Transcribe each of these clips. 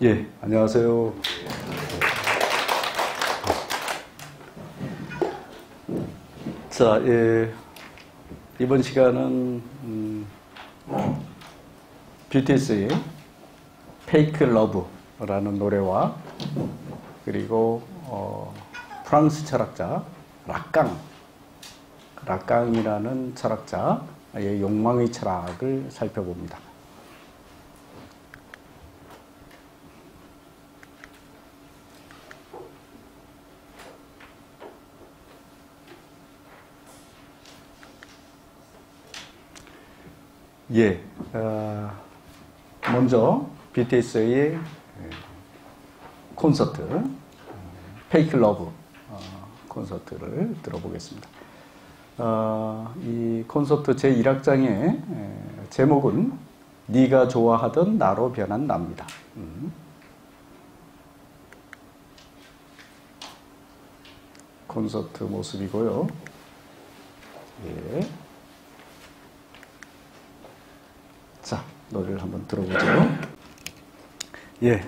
예, 안녕하세요. 자, 예, 이번 시간은 음, BTS의 페이크 러브라는 노래와 그리고 어, 프랑스 철학자 락강 락강이라는 철학자의 욕망의 철학을 살펴봅니다. 예, 어, 먼저 BTS의 콘서트 Fake Love 어, 콘서트를 들어보겠습니다. 어, 이 콘서트 제 1악장의 제목은 네가 좋아하던 나로 변한 나입니다. 음. 콘서트 모습이고요. 예. 자, 노래를 한번 들어보죠. 예.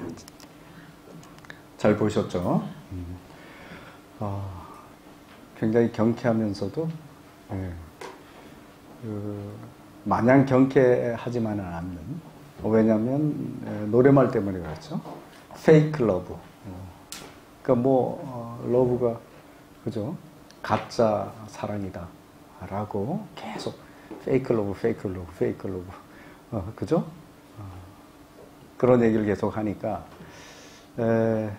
잘 보셨죠? 음. 어, 굉장히 경쾌하면서도, 예. 그, 마냥 경쾌하지만은 않는. 왜냐면, 예, 노래말 때문에 그렇죠. Fake Love. 어. 그러니까 뭐, 어, love가, 그죠? 가짜 사랑이다. 라고 계속, Fake Love, Fake Love, Fake Love. 어, 그죠? 어, 그런 얘기를 계속 하니까, 에,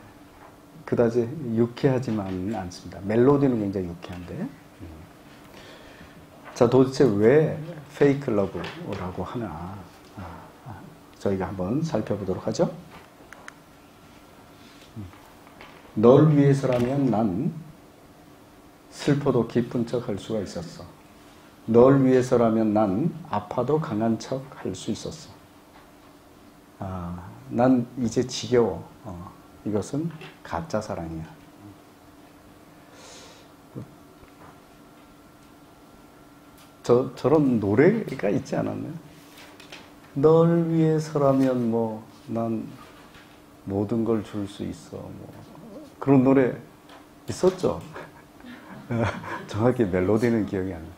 그다지 유쾌하지만 않습니다. 멜로디는 굉장히 유쾌한데. 음. 자, 도대체 왜 Fake Love라고 하나? 아, 아, 저희가 한번 살펴보도록 하죠. 음. 널 위해서라면 난 슬퍼도 기쁜 척 할 수가 있었어. 널 위해서라면 난 아파도 강한 척 할 수 있었어. 아, 난 이제 지겨워. 어, 이것은 가짜 사랑이야. 저, 저런 노래가 있지 않았나요? 널 위해서라면 뭐, 난 모든 걸 줄 수 있어. 뭐. 그런 노래 있었죠? 정확히 멜로디는 기억이 안 나.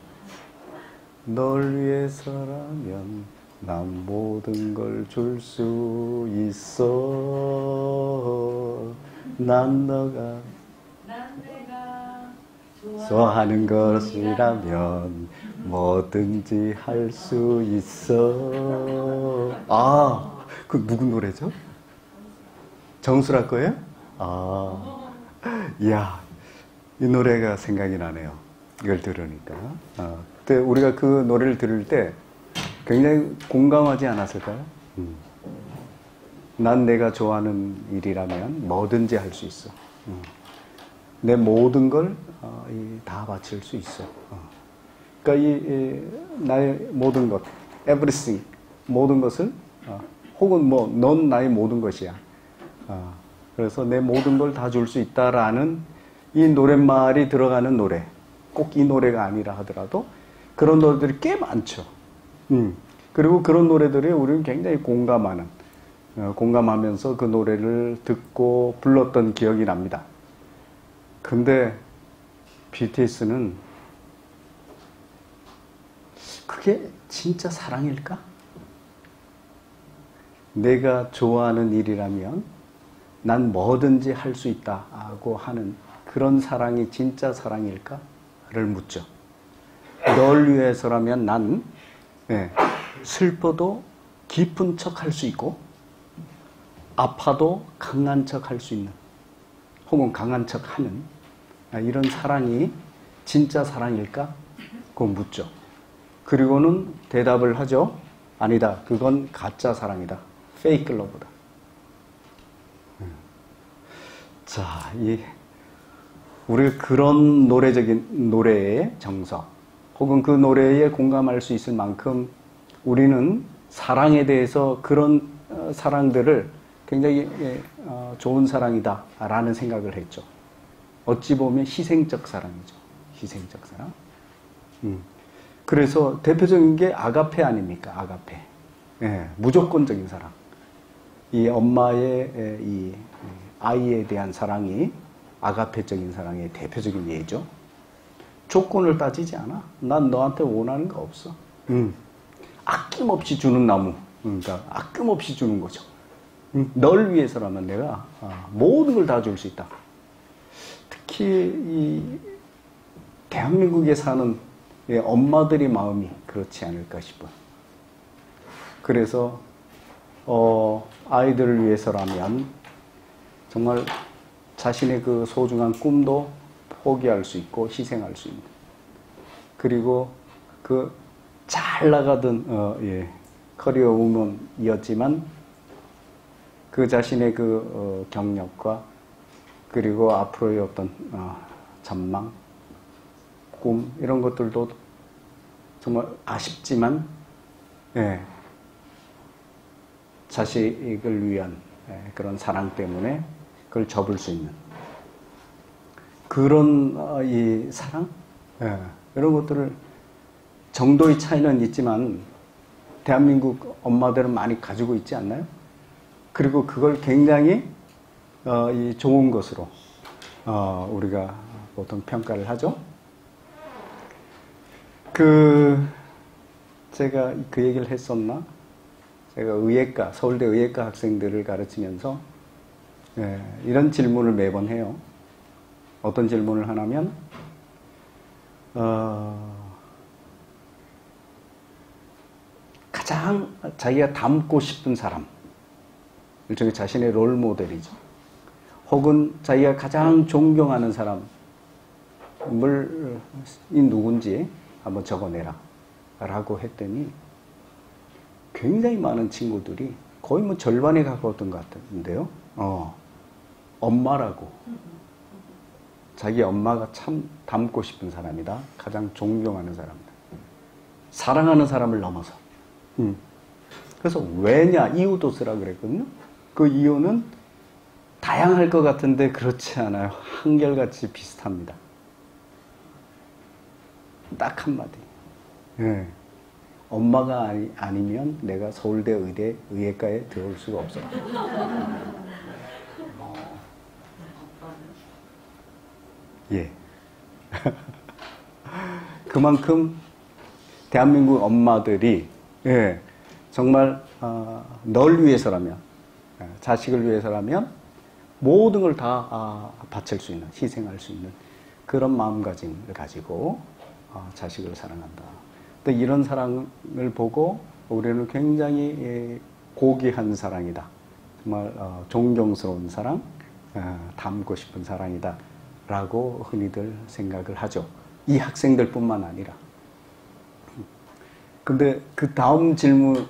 널 위해서라면 난 모든 걸 줄 수 있어. 난 너가 좋아하는 것이라면 뭐든지 할 수 있어. 아, 그 누구 노래죠? 정수라 거예요? 아, 이야, 이 노래가 생각이 나네요. 이걸 들으니까. 아, 그때 우리가 그 노래를 들을 때 굉장히 공감하지 않았을까요? 음. 난 내가 좋아하는 일이라면 뭐든지 할 수 있어. 음. 내 모든 걸다 어, 바칠 수 있어. 어. 그러니까 이, 이, 나의 모든 것, everything, 모든 것을 어, 혹은 뭐 넌 나의 모든 것이야. 어, 그래서 내 모든 걸 다 줄 수 있다라는 이 노랫말이 들어가는 노래. 꼭 이 노래가 아니라 하더라도 그런 노래들이 꽤 많죠. 음. 그리고 그런 노래들이 우리는 굉장히 공감하는, 어, 공감하면서 그 노래를 듣고 불렀던 기억이 납니다. 근데 BTS는 그게 진짜 사랑일까? 내가 좋아하는 일이라면 난 뭐든지 할 수 있다고 하는 그런 사랑이 진짜 사랑일까? 를 묻죠. 널 위해서라면 난 네, 슬퍼도 깊은 척 할 수 있고 아파도 강한 척 할 수 있는 혹은 강한 척 하는 아, 이런 사랑이 진짜 사랑일까? 그거 묻죠. 그리고는 대답을 하죠. 아니다. 그건 가짜 사랑이다. 페이크 러브다. 음. 자, 이 우리 그런 노래적인 노래의 정석 혹은 그 노래에 공감할 수 있을 만큼 우리는 사랑에 대해서 그런 어, 사랑들을 굉장히 예, 어, 좋은 사랑이다 라는 생각을 했죠. 어찌 보면 희생적 사랑이죠. 희생적 사랑. 음. 그래서 대표적인 게 아가페 아닙니까? 아가페. 예, 무조건적인 사랑. 이 엄마의 이 아이에 대한 사랑이 아가페적인 사랑의 대표적인 예죠. 조건을 따지지 않아. 난 너한테 원하는 거 없어. 음. 아낌없이 주는 나무. 그러니까 아낌없이 주는 거죠. 음. 널 위해서라면 내가 아, 모든 걸 다 줄 수 있다. 특히 이 대한민국에 사는 엄마들의 마음이 그렇지 않을까 싶어요. 그래서 어, 아이들을 위해서라면 정말 자신의 그 소중한 꿈도 포기할 수 있고 희생할 수 있는. 그리고 그 잘 나가던 어, 예, 커리어 우먼이었지만 그 자신의 그 어, 경력과 그리고 앞으로의 어떤 어, 전망, 꿈 이런 것들도 정말 아쉽지만 예, 자식을 위한 예, 그런 사랑 때문에 그걸 접을 수 있는 그런 어, 이 사랑 예, 이런 것들을 정도의 차이는 있지만 대한민국 엄마들은 많이 가지고 있지 않나요? 그리고 그걸 굉장히 어, 이 좋은 것으로 어, 우리가 보통 평가를 하죠. 그 제가 그 얘기를 했었나? 제가 의예과 서울대 의예과 학생들을 가르치면서 예, 이런 질문을 매번 해요. 어떤 질문을 하냐면 어, 가장 자기가 닮고 싶은 사람, 일종의 자신의 롤 모델이죠. 혹은 자기가 가장 존경하는 사람을 이 누군지 한번 적어내라. 라고 했더니 굉장히 많은 친구들이 거의 뭐 절반에 가까웠던 것 같은데요. 어, 엄마라고. 자기 엄마가 참 닮고 싶은 사람이다. 가장 존경하는 사람이다. 사랑하는 사람을 넘어서. 음. 그래서 왜냐 이유도 쓰라 그랬거든요. 그 이유는 다양할 것 같은데 그렇지 않아요. 한결같이 비슷합니다. 딱 한마디. 예. 엄마가 아니, 아니면 내가 서울대 의대 의예과에 들어올 수가 없어. 예. 그만큼 대한민국 엄마들이 예, 정말 어, 널 위해서라면 예, 자식을 위해서라면 모든 걸다 아, 바칠 수 있는 희생할 수 있는 그런 마음가짐을 가지고 어, 자식을 사랑한다. 근데 이런 사랑을 보고 우리는 굉장히 예, 고귀한 사랑이다. 정말 어, 존경스러운 사랑, 어, 닮고 싶은 사랑이다. 라고 흔히들 생각을 하죠. 이 학생들 뿐만 아니라. 근데 그 다음 질문이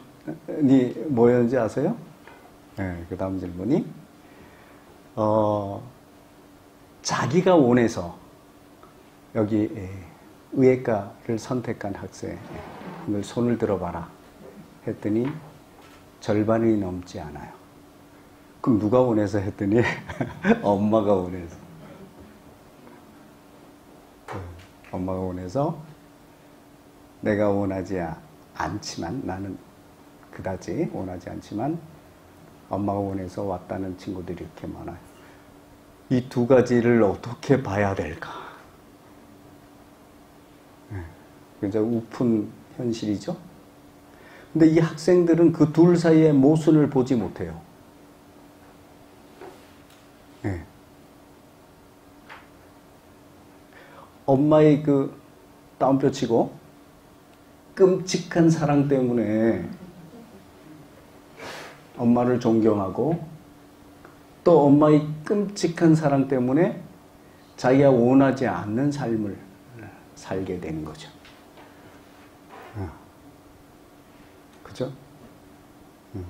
뭐였는지 아세요? 네, 그 다음 질문이 어, 자기가 원해서 여기 예, 의예과를 선택한 학생을 손을 들어봐라 했더니 절반이 넘지 않아요. 그럼 누가 원해서 했더니 엄마가 원해서. 엄마가 원해서 내가 원하지 않지만 나는 그다지 원하지 않지만 엄마가 원해서 왔다는 친구들이 이렇게 많아요. 이 두 가지를 어떻게 봐야 될까? 굉장히 우픈 현실이죠. 근데 이 학생들은 그 둘 사이의 모순을 보지 못해요. 네. 엄마의 그 따옴표 치고 끔찍한 사랑 때문에 엄마를 존경하고 또 엄마의 끔찍한 사랑 때문에 자기가 원하지 않는 삶을 살게 되는 거죠. 어. 그죠? 음.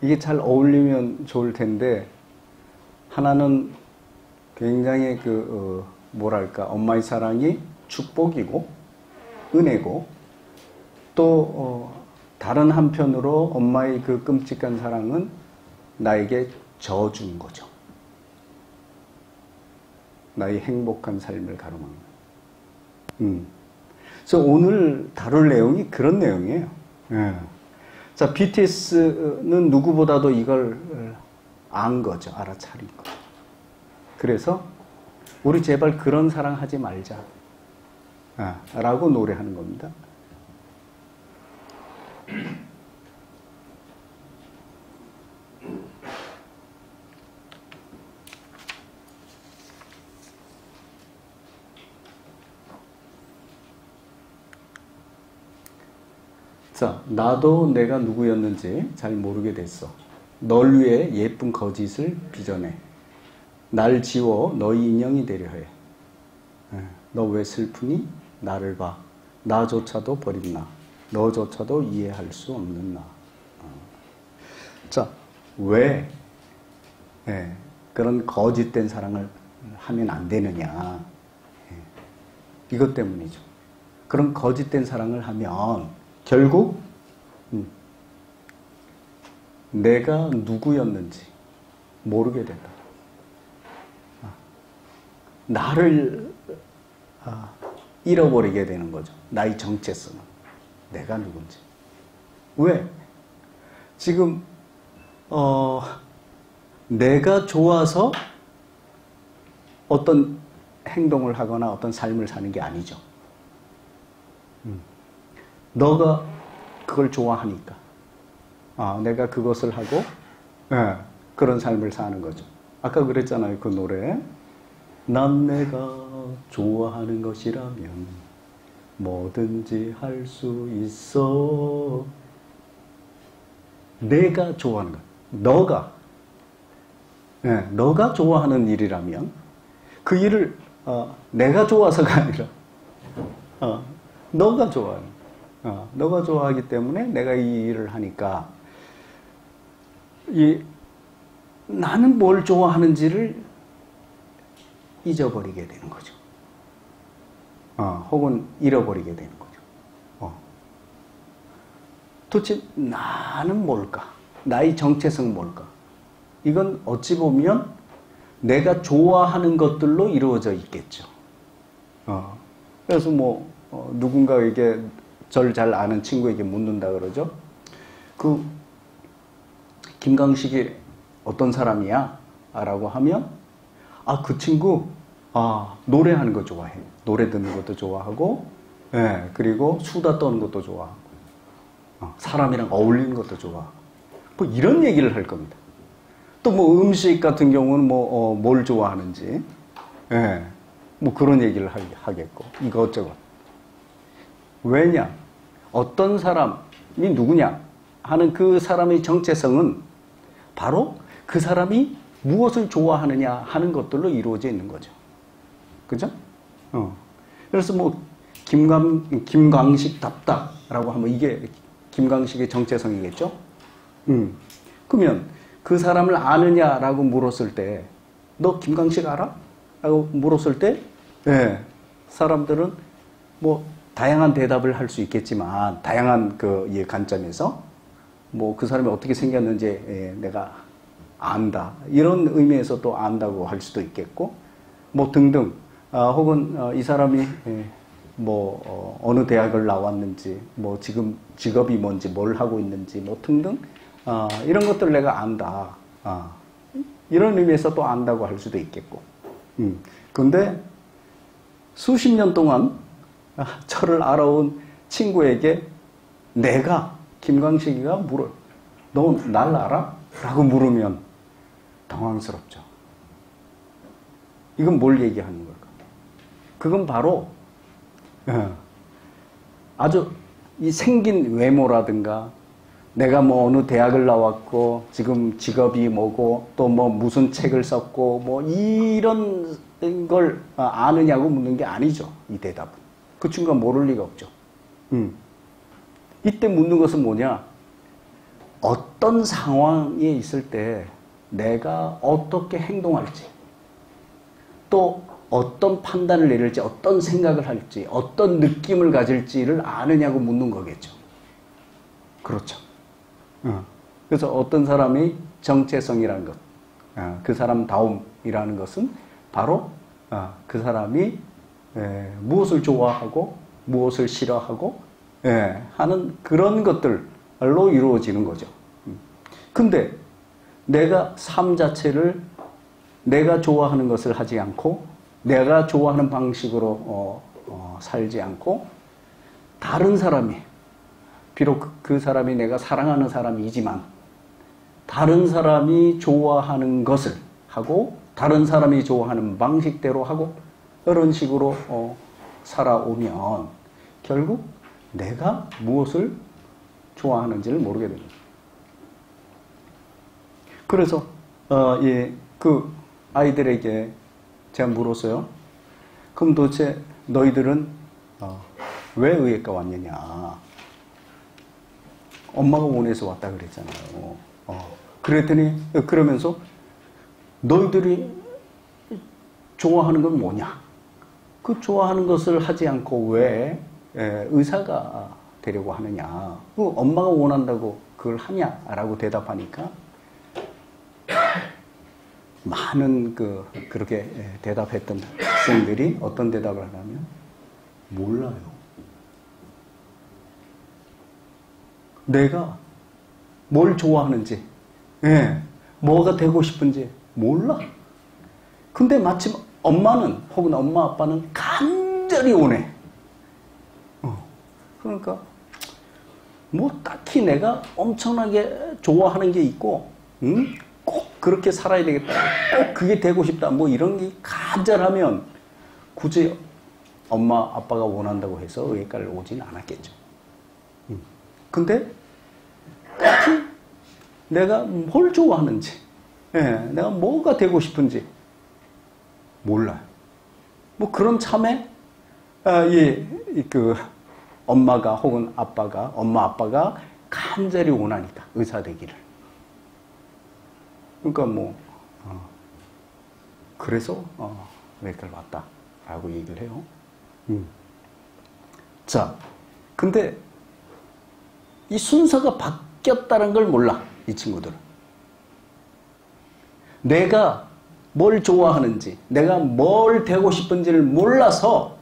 이게 잘 어울리면 좋을 텐데 하나는 굉장히 그 어, 뭐랄까 엄마의 사랑이 축복이고 은혜고 또 어, 다른 한편으로 엄마의 그 끔찍한 사랑은 나에게 저주인 거죠. 나의 행복한 삶을 가로막는. 음. 그래서 오늘 다룰 내용이 그런 내용이에요. 예. 자, BTS는 누구보다도 이걸 안 거죠. 알아차린 거. 그래서 우리 제발 그런 사랑 하지 말자. 아, 라고 노래하는 겁니다. 자, 나도 내가 누구였는지 잘 모르게 됐어. 널 위해 예쁜 거짓을 빚어내. 날 지워 너희 인형이 되려 해. 예, 너왜 슬프니? 나를 봐. 나조차도 버린 나. 너조차도 이해할 수 없는 나. 어. 자, 왜 예, 그런 거짓된 사랑을 하면 안 되느냐? 예, 이것 때문이죠. 그런 거짓된 사랑을 하면 결국 음, 내가 누구였는지 모르게 된다. 아, 나를 아, 잃어버리게 되는 거죠. 나의 정체성은. 내가 누군지. 왜? 지금, 어, 내가 좋아서 어떤 행동을 하거나 어떤 삶을 사는 게 아니죠. 음. 너가 그걸 좋아하니까. 아, 내가 그것을 하고, 네, 그런 삶을 사는 거죠. 아까 그랬잖아요, 그 노래. 난 내가 좋아하는 것이라면 뭐든지 할 수 있어. 내가 좋아하는 것. 너가, 네, 너가 좋아하는 일이라면 그 일을 어, 내가 좋아서가 아니라 어, 너가 좋아하는 어, 너가 좋아하기 때문에 내가 이 일을 하니까 이 나는 뭘 좋아하는지를 잊어버리게 되는 거죠. 어, 혹은 잃어버리게 되는 거죠. 어. 도대체 나는 뭘까? 나의 정체성 뭘까? 이건 어찌 보면 내가 좋아하는 것들로 이루어져 있겠죠. 어. 그래서 뭐 어, 누군가에게 저를 잘 아는 친구에게 묻는다 그러죠. 그 김강식이 어떤 사람이야? 라고 하면 아, 그 친구 아, 노래하는 거 좋아해. 노래 듣는 것도 좋아하고 예, 그리고 수다 떠는 것도 좋아하고 어, 사람이랑 어울리는 것도 좋아하고 뭐 이런 얘기를 할 겁니다. 또 뭐 음식 같은 경우는 뭐, 어, 뭘 좋아하는지 예, 뭐 그런 얘기를 하겠고 이것저것 왜냐? 어떤 사람이 누구냐 하는 그 사람의 정체성은 바로 그 사람이 무엇을 좋아하느냐 하는 것들로 이루어져 있는 거죠. 그죠? 어. 그래서 뭐, 김광, 김광식 답다라고 하면 이게 김광식의 정체성이겠죠? 음. 그러면 그 사람을 아느냐라고 물었을 때, 너 김광식 알아? 라고 물었을 때, 예, 사람들은 뭐, 다양한 대답을 할 수 있겠지만 다양한 그 예, 관점에서 뭐 그 사람이 어떻게 생겼는지 예, 내가 안다 이런 의미에서 또 안다고 할 수도 있겠고 뭐 등등 아, 혹은 어, 이 사람이 예, 뭐 어, 느 대학을 나왔는지 뭐 지금 직업이 뭔지 뭘 하고 있는지 뭐 등등 아, 이런 것들 내가 안다 아, 이런 의미에서 또 안다고 할 수도 있겠고 음. 근데 수십 년 동안 저를 알아온 친구에게 내가 김광식이가 물어 너 날 알아? 라고 물으면 당황스럽죠. 이건 뭘 얘기하는 걸까? 그건 바로 어, 아주 이 생긴 외모라든가 내가 뭐 어느 대학을 나왔고 지금 직업이 뭐고 또 뭐 무슨 책을 썼고 뭐 이런 걸 아느냐고 묻는 게 아니죠. 이 대답은. 그 친구가 모를 리가 없죠. 음. 이때 묻는 것은 뭐냐? 어떤 상황에 있을 때 내가 어떻게 행동할지, 또 어떤 판단을 내릴지, 어떤 생각을 할지, 어떤 느낌을 가질지를 아느냐고 묻는 거겠죠. 그렇죠. 어. 그래서 어떤 사람이 정체성이라는 것, 어, 그 사람 다움이라는 것은 바로 어, 그 사람이 예, 무엇을 좋아하고 무엇을 싫어하고 예, 하는 그런 것들 말로 이루어지는 거죠. 음. 근데 내가 삶 자체를 내가 좋아하는 것을 하지 않고 내가 좋아하는 방식으로 어, 어, 살지 않고 다른 사람이 비록 그, 그 사람이 내가 사랑하는 사람이지만 다른 사람이 좋아하는 것을 하고 다른 사람이 좋아하는 방식대로 하고 이런 식으로 어, 살아오면 결국 내가 무엇을 좋아하는지를 모르게 됩니다. 그래서 어, 예, 그 아이들에게 제가 물었어요. 그럼 도대체 너희들은 어, 왜 의회과 왔느냐? 엄마가 원해서 왔다 그랬잖아요. 어, 그랬더니 그러면서 너희들이 좋아하는 건 뭐냐? 그 좋아하는 것을 하지 않고 왜 에, 의사가 되려고 하느냐? 그 엄마가 원한다고 그걸 하냐라고 대답하니까 많은 그 그렇게 대답했던 학생들이 어떤 대답을 하냐면 몰라요. 내가 뭘 좋아하는지, 예, 뭐가 되고 싶은지 몰라. 근데 마침 엄마는 혹은 엄마 아빠는 간절히 원해. 어, 그러니까 뭐 딱히 내가 엄청나게 좋아하는 게 있고, 응? 꼭 그렇게 살아야 되겠다. 꼭 그게 되고 싶다. 뭐 이런 게 간절하면 굳이 엄마 아빠가 원한다고 해서 의과를 오진 않았겠죠. 근데 딱히 내가 뭘 좋아하는지, 예, 내가 뭐가 되고 싶은지 몰라요. 뭐 그런 참에 아, 이, 그 엄마가 혹은 아빠가 엄마 아빠가 간절히 원하니까 의사 되기를. 그러니까 뭐 어, 그래서 어, 외과를 왔다라고 얘기를 해요. 음. 자, 근데 이 순서가 바뀌었다는 걸 몰라 이 친구들은. 내가 뭘 좋아하는지, 내가 뭘 되고 싶은지를 몰라서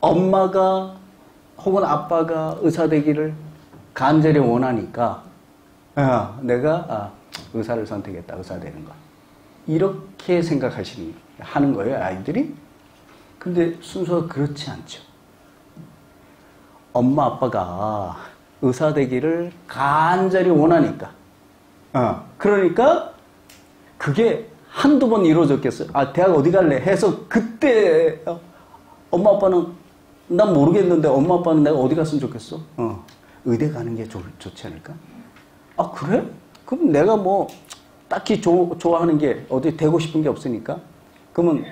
엄마가 혹은 아빠가 의사 되기를 간절히 원하니까 아, 내가 아, 의사를 선택했다. 의사 되는 거. 이렇게 생각하시는 하는 거예요, 아이들이. 근데 순서가 그렇지 않죠. 엄마 아빠가 의사 되기를 간절히 원하니까. 어, 그러니까 그게 한두 번 이루어졌겠어요. 아, 대학 어디 갈래? 해서 그때 어, 엄마 아빠는 난 모르겠는데 엄마 아빠는 내가 어디 갔으면 좋겠어? 어, 의대 가는 게 좋, 좋지 않을까? 아, 그래? 그럼 내가 뭐 딱히 조, 좋아하는 게 어디 되고 싶은 게 없으니까 그러면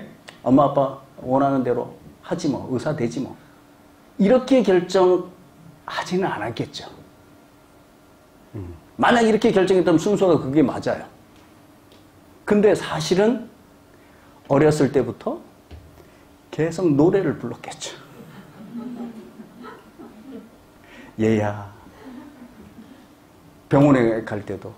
엄마 아빠 원하는 대로 하지 뭐 의사 되지 뭐 이렇게 결정하지는 않았겠죠. 음. 만약 이렇게 결정했다면 순서가 그게 맞아요. 근데 사실은 어렸을 때부터 계속 노래를 불렀겠죠. 얘야 병원에 갈 때도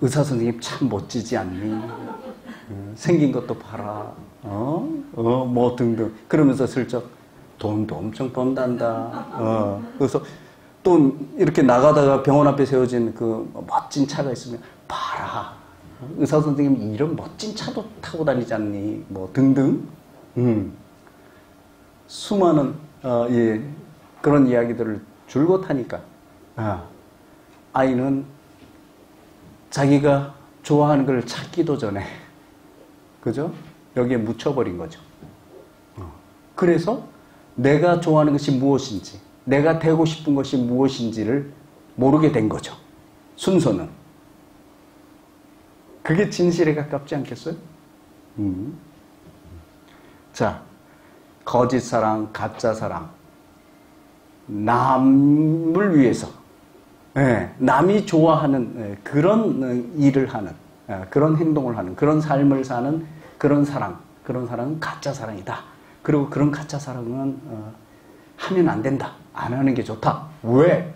의사 선생님 참 멋지지 않니? 어, 생긴 것도 봐라. 어? 어, 뭐 등등. 그러면서 슬쩍 돈도 엄청 번단다. 어. 그래서 또 이렇게 나가다가 병원 앞에 세워진 그 멋진 차가 있으면 봐라. 의사 선생님 이런 멋진 차도 타고 다니지 않니? 뭐 등등. 음. 수많은 어, 예, 그런 이야기들을 줄곧 하니까 아, 아이는 자기가 좋아하는 걸 찾기도 전에, 그죠? 여기에 묻혀버린 거죠. 어. 그래서 내가 좋아하는 것이 무엇인지, 내가 되고 싶은 것이 무엇인지를 모르게 된 거죠. 순서는. 그게 진실에 가깝지 않겠어요? 음. 자, 거짓 사랑, 가짜 사랑. 남을 위해서 예, 남이 좋아하는 예, 그런 어, 일을 하는 예, 그런 행동을 하는 그런 삶을 사는 그런 사랑 그런 사랑은 가짜 사랑이다. 그리고 그런 가짜 사랑은 어, 하면 안 된다. 안 하는 게 좋다. 왜?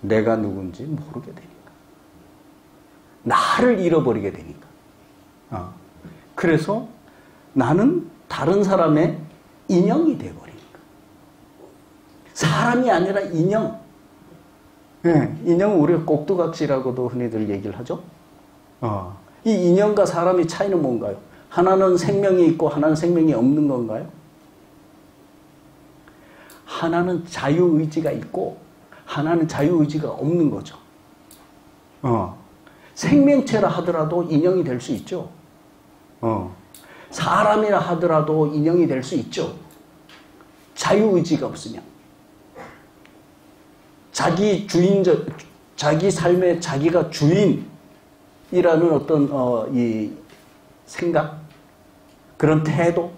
내가 누군지 모르게 되니까. 나를 잃어버리게 되니까. 어. 그래서 나는 다른 사람의 인형이 되어버리니까. 사람이 아니라 인형. 예, 인형은 우리가 꼭두각시라고도 흔히들 얘기를 하죠. 어. 이 인형과 사람의 차이는 뭔가요? 하나는 생명이 있고 하나는 생명이 없는 건가요? 하나는 자유의지가 있고 하나는 자유의지가 없는 거죠. 어. 생명체라 하더라도 인형이 될 수 있죠. 어. 사람이라 하더라도 인형이 될 수 있죠. 자유의지가 없으면. 자기 주인적, 자기 삶의 자기가 주인이라는 어떤, 어, 이 생각, 그런 태도,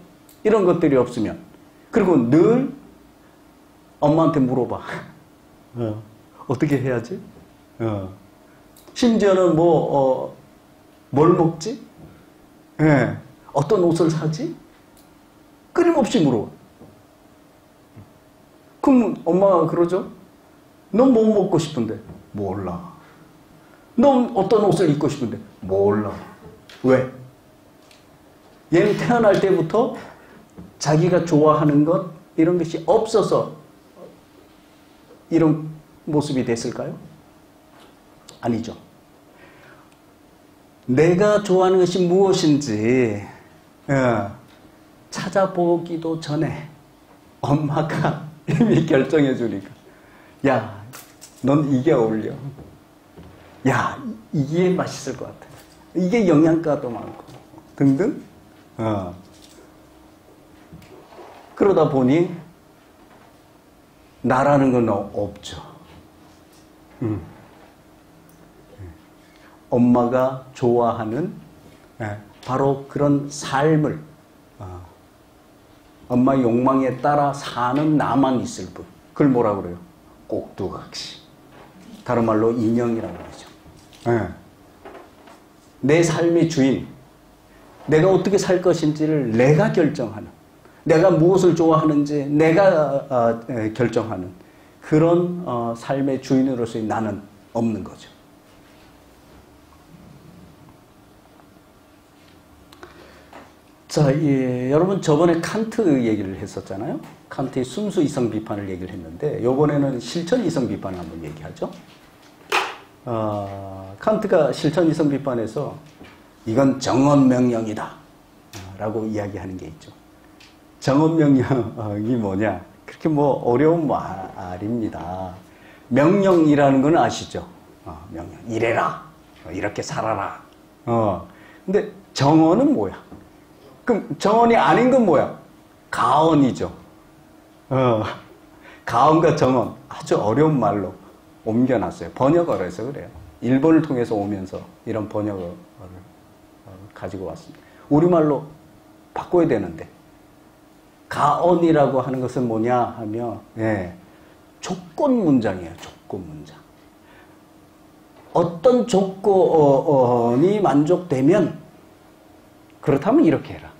이런 것들이 없으면. 그리고 늘 엄마한테 물어봐. 어, 어떻게 해야지? 어. 심지어는 뭐, 어, 뭘 먹지? 예. 어떤 옷을 사지? 끊임없이 물어봐. 그럼 엄마가 그러죠? 넌뭐 먹고 싶은데? 몰라. 넌 어떤 옷을 입고 싶은데? 몰라. 왜? 얘는 태어날 때부터 자기가 좋아하는 것, 이런 것이 없어서 이런 모습이 됐을까요? 아니죠. 내가 좋아하는 것이 무엇인지 어, 찾아보기도 전에 엄마가 이미 결정해 주니까 야, 넌 이게 어울려. 야, 이게 맛있을 것 같아. 이게 영양가도 많고 등등. 어. 그러다 보니 나라는 건 없죠. 음. 엄마가 좋아하는 예, 바로 그런 삶을 어, 엄마 욕망에 따라 사는 나만 있을 뿐. 그걸 뭐라 그래요? 꼭두각시. 다른 말로 인형이라고 그러죠. 예. 내 삶의 주인, 내가 어떻게 살 것인지를 내가 결정하는, 내가 무엇을 좋아하는지 내가 어, 결정하는 그런 어, 삶의 주인으로서의 나는 없는 거죠. 자, 예, 여러분 저번에 칸트 얘기를 했었잖아요. 칸트의 순수 이성 비판을 얘기를 했는데 이번에는 실천 이성 비판을 한번 얘기하죠. 어, 칸트가 실천 이성 비판에서 이건 정언 명령이다 라고 이야기하는 게 있죠. 정언 명령이 뭐냐? 그렇게 뭐 어려운 말입니다. 명령이라는 건 아시죠? 어, 명령. 이래라. 이렇게 살아라. 어. 근데 정언은 뭐야? 그럼 정언이 아닌 건 뭐야? 가언이죠. 어, 가언과 정언 아주 어려운 말로 옮겨놨어요. 번역어로 해서 그래요. 일본을 통해서 오면서 이런 번역어를 가지고 왔습니다. 우리말로 바꿔야 되는데 가언이라고 하는 것은 뭐냐 하면 예, 조건 문장이에요. 조건 문장. 어떤 조건이 만족되면 그렇다면 이렇게 해라.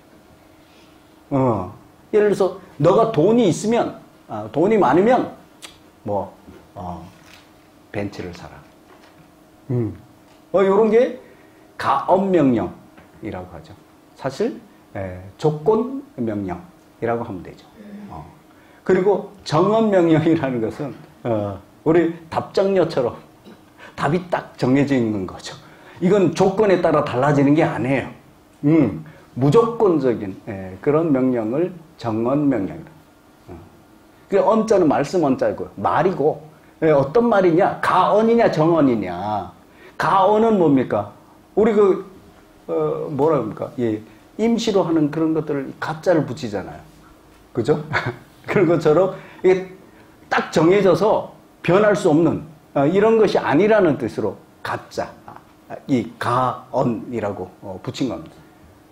어. 예를 들어서 너가 돈이 있으면 아, 돈이 많으면 뭐 어, 벤츠를 사라. 음. 어, 요런 게 가업 명령이라고 하죠. 사실 에, 조건 명령이라고 하면 되죠. 어. 그리고 정언 명령이라는 것은 어, 우리 답장녀처럼 답이 딱 정해져 있는 거죠. 이건 조건에 따라 달라지는 게 아니에요. 음, 무조건적인 예, 그런 명령을 정언 명령이다. 어. 그 언자는 말씀 언자고 말이고 예, 어떤 말이냐 가언이냐 정언이냐 가언은 뭡니까? 우리 그 어, 뭐라 합니까? 예, 임시로 하는 그런 것들을 가짜를 붙이잖아요. 그죠? 그런 것처럼 이게 딱 정해져서 변할 수 없는 어, 이런 것이 아니라는 뜻으로 가짜 이 가언이라고 어, 붙인 겁니다.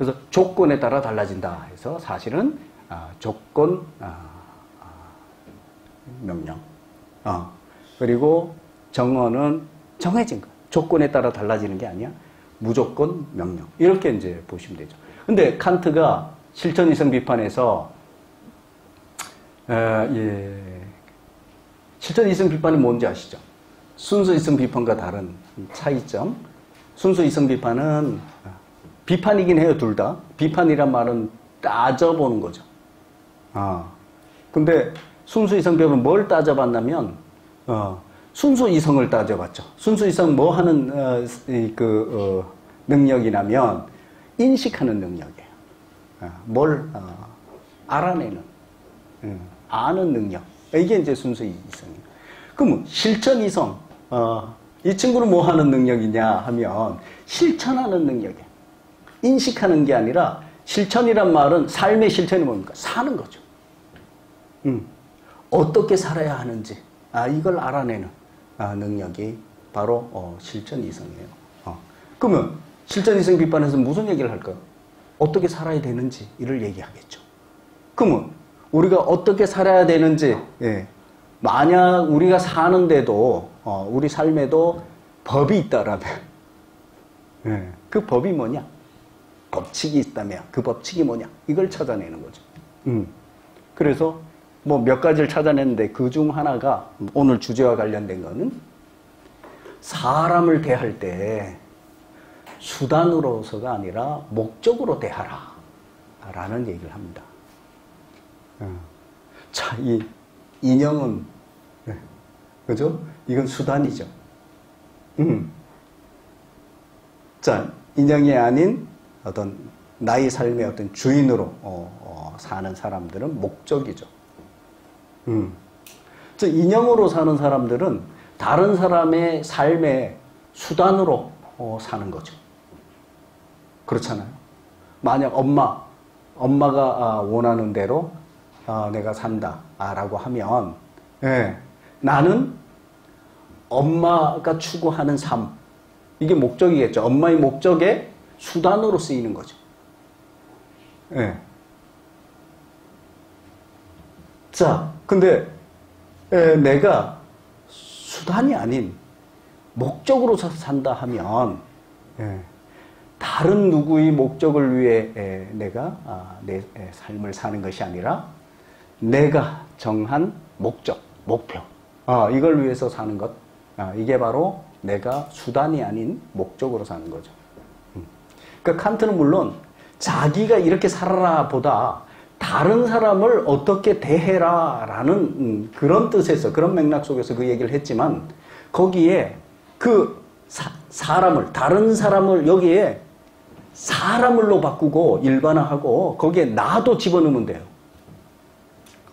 그래서 조건에 따라 달라진다 해서 사실은 아, 조건 아, 아, 명령 어, 그리고 정언은 정해진 거 조건에 따라 달라지는 게 아니야 무조건 명령 이렇게 이제 보시면 되죠. 근데 칸트가 실천 이성 비판에서 에, 예, 실천 이성 비판이 뭔지 아시죠? 순수 이성 비판과 다른 차이점. 순수 이성 비판은 비판이긴 해요, 둘 다. 비판이란 말은 따져보는 거죠. 아. 근데 순수 이성 비판은 뭘 따져봤냐면, 어, 순수 이성을 따져봤죠. 순수 이성 뭐 하는 어, 그 어, 능력이냐면 인식하는 능력이에요. 어, 뭘 어, 알아내는, 음, 아는 능력. 이게 이제 순수 이성이에요. 그럼 실천 이성, 어, 이 친구는 뭐 하는 능력이냐 하면 실천하는 능력이에요. 인식하는 게 아니라 실천이란 말은 삶의 실천이 뭡니까? 사는 거죠. 음, 어떻게 살아야 하는지 아, 이걸 알아내는 아, 능력이 바로 어, 실천 이성이에요. 어. 그러면 실천 이성 비판에서 무슨 얘기를 할까요? 어떻게 살아야 되는지 이를 얘기하겠죠. 그러면 우리가 어떻게 살아야 되는지 예. 만약 우리가 사는데도 어, 우리 삶에도 법이 있다라면 예. 그 법이 뭐냐? 법칙이 있다면 그 법칙이 뭐냐? 이걸 찾아내는 거죠. 음. 그래서 뭐 몇 가지를 찾아냈는데 그 중 하나가 오늘 주제와 관련된 거는 사람을 대할 때 수단으로서가 아니라 목적으로 대하라. 라는 얘기를 합니다. 어. 자, 이 인형은, 네. 그죠? 이건 수단이죠. 음. 자, 인형이 아닌 어떤 나의 삶의 어떤 주인으로 어, 어, 사는 사람들은 목적이죠. 음. 저 인형으로 사는 사람들은 다른 사람의 삶의 수단으로 어, 사는 거죠. 그렇잖아요. 만약 엄마, 엄마가 아, 원하는 대로 아, 내가 산다라고 하면 예, 나는 엄마가 추구하는 삶 이게 목적이겠죠. 엄마의 목적에 수단으로 쓰이는 거죠. 예. 자, 근데 에, 내가 수단이 아닌 목적으로 산다 하면 예, 다른 누구의 목적을 위해 에, 내가 아, 내 에, 삶을 사는 것이 아니라 내가 정한 목적, 목표 아, 이걸 위해서 사는 것 아, 이게 바로 내가 수단이 아닌 목적으로 사는 거죠. 그러니까 칸트는 물론 자기가 이렇게 살아라 보다 다른 사람을 어떻게 대해라 라는 음, 그런 뜻에서 그런 맥락 속에서 그 얘기를 했지만 거기에 그 사, 람을 다른 사람을 여기에 사람을로 바꾸고 일반화하고 거기에 나도 집어넣으면 돼요.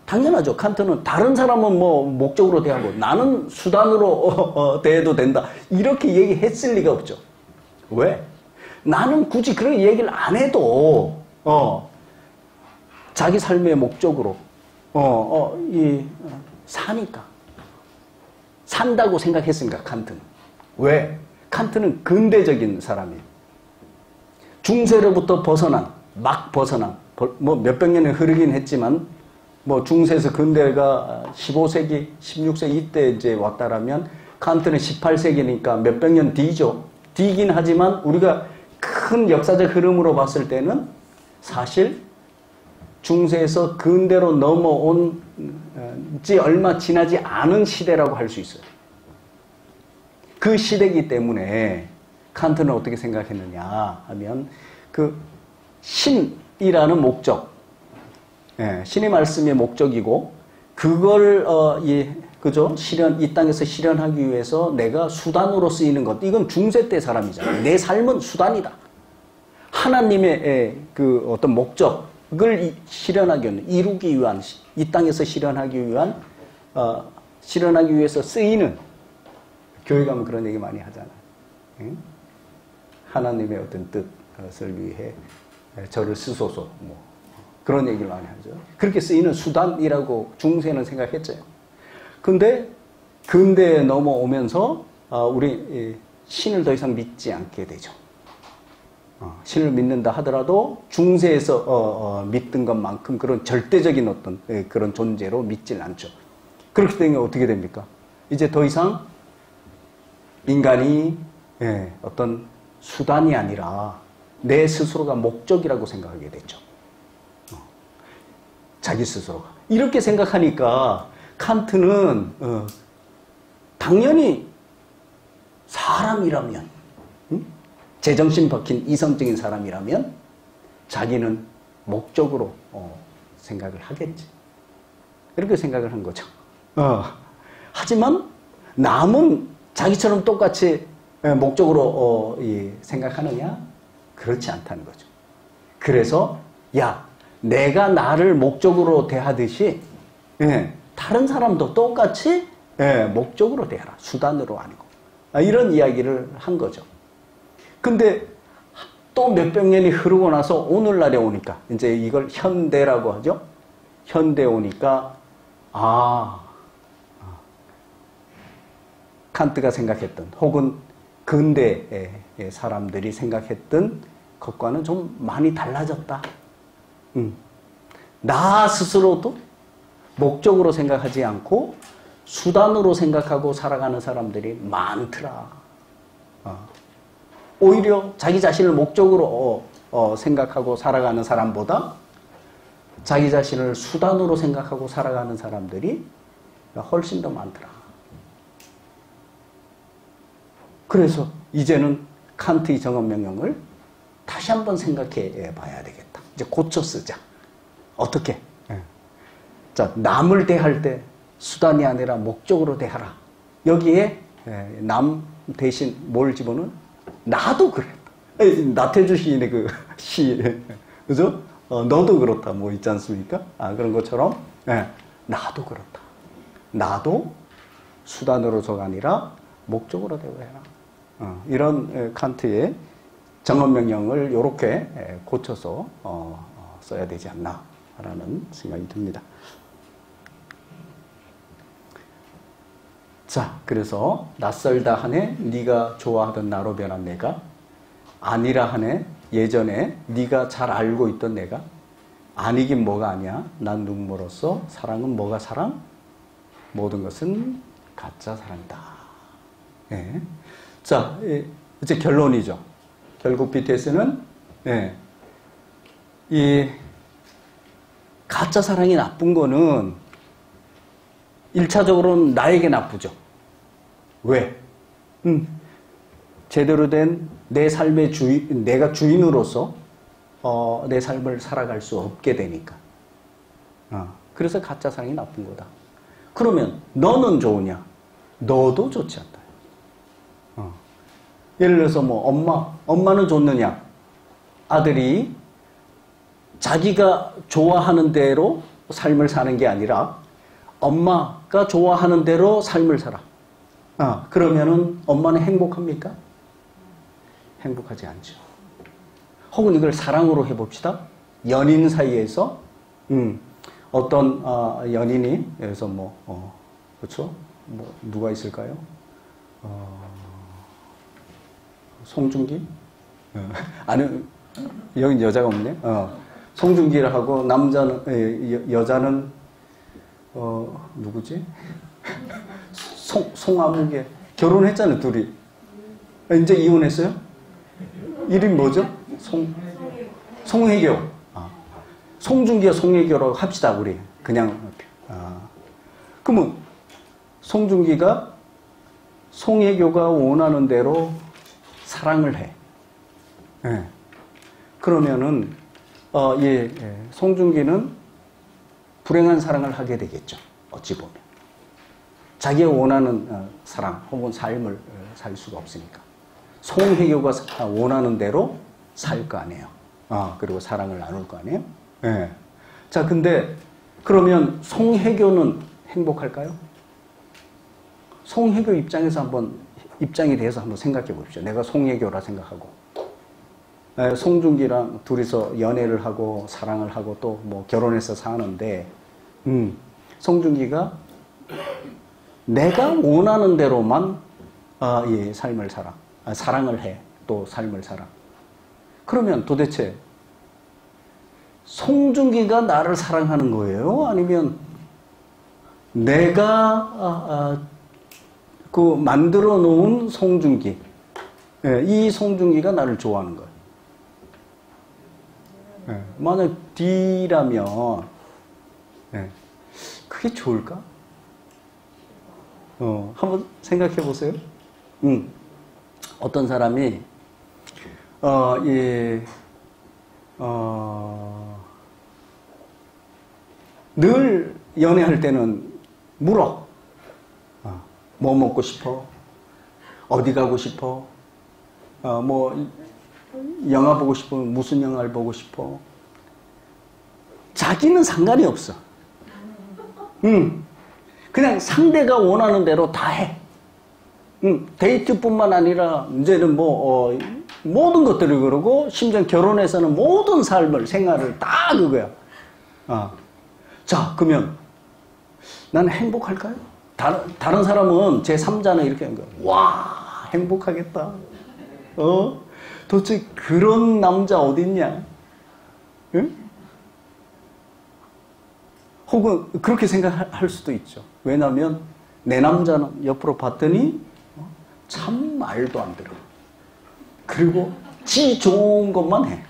당연하죠. 칸트는 다른 사람은 뭐 목적으로 대하고 나는 수단으로 어, 어, 대해도 된다. 이렇게 얘기했을 리가 없죠. 왜? 나는 굳이 그런 얘기를 안 해도 어, 자기 삶의 목적으로 어, 어, 이, 어, 사니까 산다고 생각했으니까 칸트는 왜? 칸트는 근대적인 사람이에요. 중세로부터 벗어난 막 벗어난 뭐 몇백 년이 흐르긴 했지만 뭐 중세에서 근대가 15세기, 16세기 이때 이제 왔다라면 칸트는 18세기니까 몇백 년 뒤죠. 뒤긴 하지만 우리가 큰 역사적 흐름으로 봤을 때는 사실 중세에서 근대로 넘어온 지 얼마 지나지 않은 시대라고 할 수 있어요. 그 시대이기 때문에 칸트는 어떻게 생각했느냐 하면 그 신이라는 목적, 예, 신의 말씀의 목적이고 그걸 어, 예, 그죠? 실현, 이 땅에서 실현하기 위해서 내가 수단으로 쓰이는 것. 이건 중세 때 사람이잖아요. 내 삶은 수단이다. 하나님의 그 어떤 목적을 실현하기 위한, 이루기 위한, 이 땅에서 실현하기 위한, 어, 실현하기 위해서 쓰이는, 교회 가면 그런 얘기 많이 하잖아요. 응? 하나님의 어떤 뜻을 위해 저를 쓰소서, 뭐. 그런 얘기를 많이 하죠. 그렇게 쓰이는 수단이라고 중세는 생각했죠. 근데 근대에 넘어오면서 어, 우리 신을 더 이상 믿지 않게 되죠. 어, 신을 믿는다 하더라도 중세에서 어, 믿던 것만큼 그런 절대적인 어떤 예, 그런 존재로 믿질 않죠. 그렇게 되면 어떻게 됩니까? 이제 더 이상 인간이 예, 어떤 수단이 아니라 내 스스로가 목적이라고 생각하게 됐죠. 자기 스스로가. 이렇게 생각하니까 칸트는 어, 당연히 사람이라면 응? 제정신 박힌 이성적인 사람이라면 자기는 목적으로 어, 생각을 하겠지. 이렇게 생각을 한 거죠. 어. 하지만 남은 자기처럼 똑같이 예, 목적으로 어, 이, 생각하느냐? 그렇지 않다는 거죠. 그래서 야 내가 나를 목적으로 대하듯이 예, 다른 사람도 똑같이 예, 목적으로 대하라. 수단으로 아니고. 아, 이런 이야기를 한 거죠. 근데 또 몇백 년이 흐르고 나서 오늘날에 오니까 이제 이걸 현대라고 하죠. 현대 오니까 아 칸트가 생각했던 혹은 근대의 사람들이 생각했던 것과는 좀 많이 달라졌다. 음. 나 스스로도 목적으로 생각하지 않고 수단으로 생각하고 살아가는 사람들이 많더라. 어. 오히려 자기 자신을 목적으로 어, 어, 생각하고 살아가는 사람보다 자기 자신을 수단으로 생각하고 살아가는 사람들이 훨씬 더 많더라. 그래서 이제는 칸트의 정언명령을 다시 한번 생각해 봐야 되겠다. 이제 고쳐 쓰자. 어떻게? 예. 자, 남을 대할 때 수단이 아니라 목적으로 대하라. 여기에 예, 남 대신 뭘 집어넣은? 나도 그래. 나태주 시인의 그 시, 그죠? 어, 너도 그렇다. 뭐 있지 않습니까? 아, 그런 것처럼, 예, 나도 그렇다. 나도 수단으로서가 아니라 목적으로 대우해라. 어, 이런 칸트의 정언명령을 이렇게 고쳐서 어, 어, 써야 되지 않나라는 생각이 듭니다. 자, 그래서 낯설다 하네 네가 좋아하던 나로 변한 내가 아니라 하네 예전에 네가 잘 알고 있던 내가 아니긴 뭐가 아니야. 난 누구로서 사랑은 뭐가 사랑? 모든 것은 가짜 사랑이다. 네. 자, 이제 결론이죠. 결국 BTS는 네. 이 가짜 사랑이 나쁜 거는 1차적으로는 나에게 나쁘죠. 왜? 음, 제대로 된 내 삶의 주인, 내가 주인으로서 어, 내 삶을 살아갈 수 없게 되니까. 어, 그래서 가짜 사랑이 나쁜 거다. 그러면 너는 좋으냐? 너도 좋지 않다. 어. 예를 들어서 뭐 엄마, 엄마는 좋느냐? 아들이 자기가 좋아하는 대로 삶을 사는 게 아니라 엄마가 좋아하는 대로 삶을 살아. 아, 그러면은 엄마는 행복합니까? 행복하지 않죠. 혹은 이걸 사랑으로 해봅시다. 연인 사이에서, 음, 어떤, 어, 연인이, 여기서 뭐, 어, 그렇죠? 뭐, 누가 있을까요? 어, 송중기? 어, 아니, 여기 여자가 없네? 어, 송중기를 하고, 남자는, 여, 여자는 어, 누구지? 송, 송아무개. 결혼했잖아요, 둘이. 이제 이혼했어요? 이름 뭐죠? 송, 송혜교. 아. 송중기와 송혜교라고 합시다, 우리. 그냥. 아. 그러면, 송중기가 송혜교가 원하는 대로 사랑을 해. 예. 그러면은, 어, 예, 예. 송중기는 불행한 사랑을 하게 되겠죠. 어찌 보면. 자기가 원하는 어, 사랑 혹은 삶을 어, 살 수가 없으니까. 송혜교가 원하는 대로 살 거 아니에요. 아, 그리고 사랑을 나눌 거 아니에요? 예. 네. 자, 근데 그러면 송혜교는 행복할까요? 송혜교 입장에서 한번 입장에 대해서 한번 생각해 보십시오. 내가 송혜교라 생각하고 예, 송중기랑 둘이서 연애를 하고 사랑을 하고 또 뭐 결혼해서 사는데 음, 송중기가 내가 원하는 대로만 아, 이 삶을 살아. 아, 사랑을 해. 또 삶을 살아. 그러면 도대체 송중기가 나를 사랑하는 거예요? 아니면 내가 아, 아, 그 만들어 놓은 송중기, 예, 이 송중기가 나를 좋아하는 거예요. 예, 만약 D라면 예. 그게 좋을까? 어, 한번 생각해 보세요. 음, 어떤 사람이, 어, 이, 어, 늘 연애할 때는 물어. 어, 뭐 먹고 싶어? 어디 가고 싶어? 어, 뭐, 영화 보고 싶으면 무슨 영화를 보고 싶어? 자기는 상관이 없어. 응. 그냥 상대가 원하는 대로 다 해. 응. 데이트뿐만 아니라 이제는 뭐, 어, 모든 것들을 그러고 심지어 결혼해서는 모든 삶을, 생활을 다 그거야. 어. 자, 그러면 나는 행복할까요? 다른, 다른 사람은 제 3자는 이렇게 하는 거야. 와, 행복하겠다. 어? 도대체 그런 남자 어딨냐? 응? 혹은 그렇게 생각할 수도 있죠. 왜냐하면 내 남자는 옆으로 봤더니 어? 참 말도 안 들어. 그리고 지 좋은 것만 해.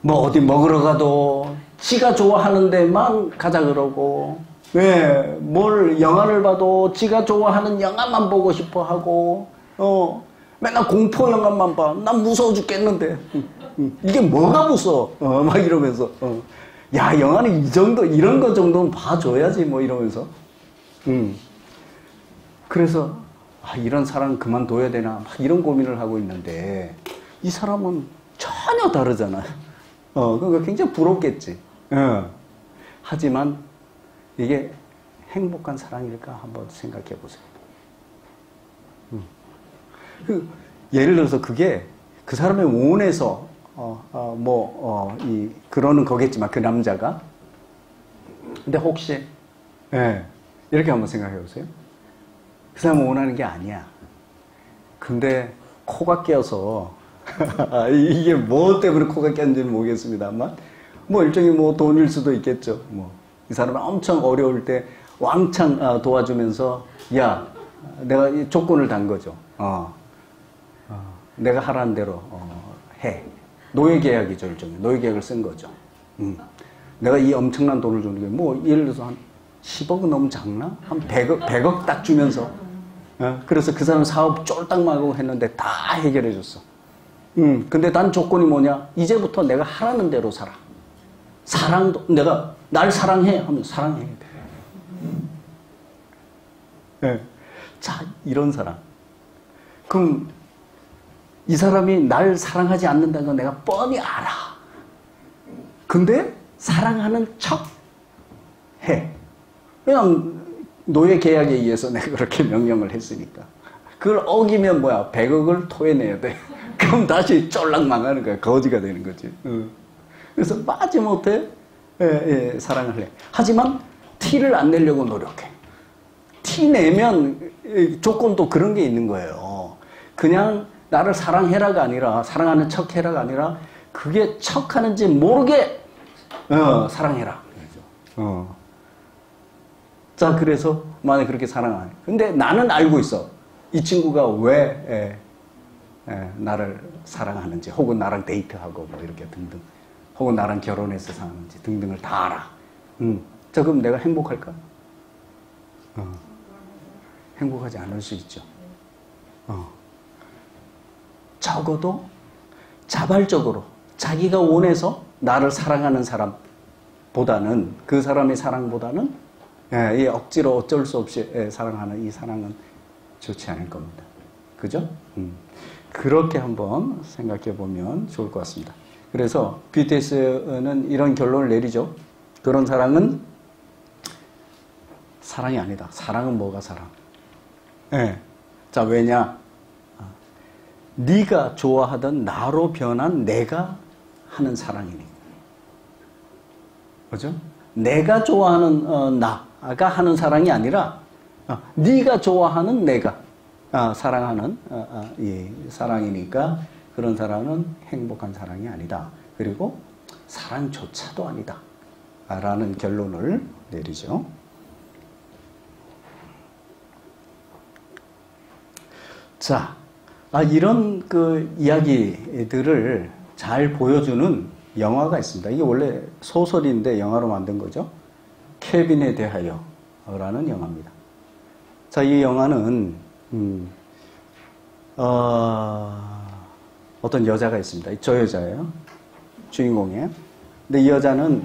뭐 어디 먹으러 가도 지가 좋아하는 데만 가자 그러고 왜, 뭘 영화를 봐도 지가 좋아하는 영화만 보고 싶어 하고 어 맨날 공포 영화만 봐. 난 무서워 죽겠는데. 이게 뭐가 무서워? 어, 막 이러면서. 어. 야, 영화는 이 정도, 이런 거 정도는 봐줘야지, 뭐 이러면서. 음. 그래서, 아, 이런 사람 그만둬야 되나, 막 이런 고민을 하고 있는데, 이 사람은 전혀 다르잖아. 어, 그러니까 굉장히 부럽겠지. 어. 하지만, 이게 행복한 사랑일까 한번 생각해 보세요. 음. 그, 예를 들어서 그게 그 사람의 원에서 어, 어, 뭐, 어, 이, 그러는 거겠지만, 그 남자가. 근데 혹시, 예, 이렇게 한번 생각해 보세요. 그 사람은 원하는 게 아니야. 근데 코가 껴서, 이게 뭐 때문에 코가 꼈는지는 모르겠습니다만, 뭐 일종의 뭐 돈일 수도 있겠죠. 뭐. 이 사람은 엄청 어려울 때 왕창 어, 도와주면서, 야, 내가 조건을 단 거죠. 어. 어. 내가 하라는 대로 어, 해. 노예 계약이죠, 일종의. 노예 계약을 쓴 거죠. 음. 내가 이 엄청난 돈을 주는 게, 뭐, 예를 들어서 한 10억은 너무 작나? 한 100억, 100억 딱 주면서. 어? 그래서 그 사람 사업 쫄딱 말고 했는데 다 해결해 줬어. 음, 근데 난 조건이 뭐냐? 이제부터 내가 하라는 대로 살아. 사랑도, 내가 날 사랑해 하면 사랑해야 돼. 네. 자, 이런 사람. 그럼 이 사람이 날 사랑하지 않는다는 건 내가 뻔히 알아. 근데 사랑하는 척 해. 그냥 노예 계약에 의해서 내가 그렇게 명령을 했으니까. 그걸 어기면 뭐야? 100억을 토해내야 돼. 그럼 다시 쫄락 망하는 거야. 거지가 되는 거지. 그래서 마지못해 예, 예, 사랑을 해. 하지만 티를 안 내려고 노력해. 티 내면 조건도 그런 게 있는 거예요. 그냥 나를 사랑해라가 아니라 사랑하는 척 해라가 아니라 그게 척하는지 모르게 어, 사랑해라. 어. 자 그래서 만약 그렇게 사랑하네. 근데 나는 알고 있어. 이 친구가 왜 에, 에, 나를 사랑하는지 혹은 나랑 데이트하고 뭐 이렇게 등등 혹은 나랑 결혼해서 사는지 등등을 다 알아. 음. 자 그럼 내가 행복할까? 어. 행복하지 않을 수 있죠. 어. 적어도 자발적으로 자기가 원해서 나를 사랑하는 사람보다는 그 사람의 사랑보다는 예, 이 억지로 어쩔 수 없이 예, 사랑하는 이 사랑은 좋지 않을 겁니다. 그죠? 음. 그렇게 한번 생각해 보면 좋을 것 같습니다. 그래서 BTS는 이런 결론을 내리죠. 그런 사랑은 사랑이 아니다. 사랑은 뭐가 사랑? 예. 자, 왜냐? 네가 좋아하던 나로 변한 내가 하는 사랑이니. 그죠? 내가 좋아하는 어, 나 가 하는 사랑이 아니라 어, 네가 좋아하는 내가 어, 사랑하는 어, 어, 이 사랑이니까 그런 사랑은 행복한 사랑이 아니다. 그리고 사랑조차도 아니다. 라는 결론을 내리죠. 자, 아, 이런 그 이야기들을 잘 보여주는 영화가 있습니다. 이게 원래 소설인데 영화로 만든 거죠. 케빈에 대하여 라는 영화입니다. 자, 이 영화는 음, 어, 어떤 여자가 있습니다. 저 여자예요. 주인공이에요. 근데 이 여자는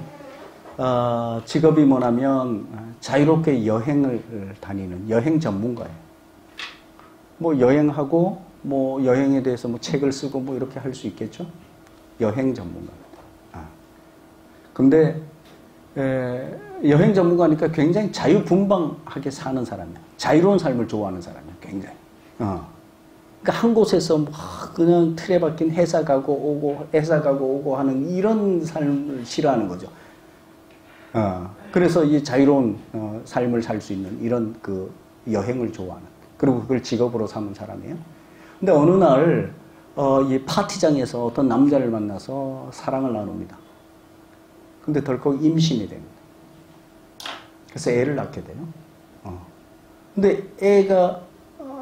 어, 직업이 뭐냐면 자유롭게 여행을 다니는 여행 전문가예요. 뭐 여행하고 뭐 여행에 대해서 뭐 책을 쓰고 뭐 이렇게 할 수 있겠죠. 여행 전문가. 아. 근데 에, 여행 전문가니까 굉장히 자유분방하게 사는 사람이야. 자유로운 삶을 좋아하는 사람이야. 굉장히. 어. 그러니까 한 곳에서 뭐 그냥 틀에 박힌 회사 가고 오고 회사 가고 오고 하는 이런 삶을 싫어하는 거죠. 어. 그래서 이 자유로운 어, 삶을 살 수 있는 이런 그 여행을 좋아하는 그리고 그걸 직업으로 삼은 사람이에요. 근데 어느 날 어, 이 파티장에서 어떤 남자를 만나서 사랑을 나눕니다. 근데 덜컥 임신이 됩니다. 그래서 애를 낳게 돼요. 어. 근데 애가